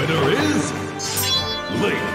winner is Link.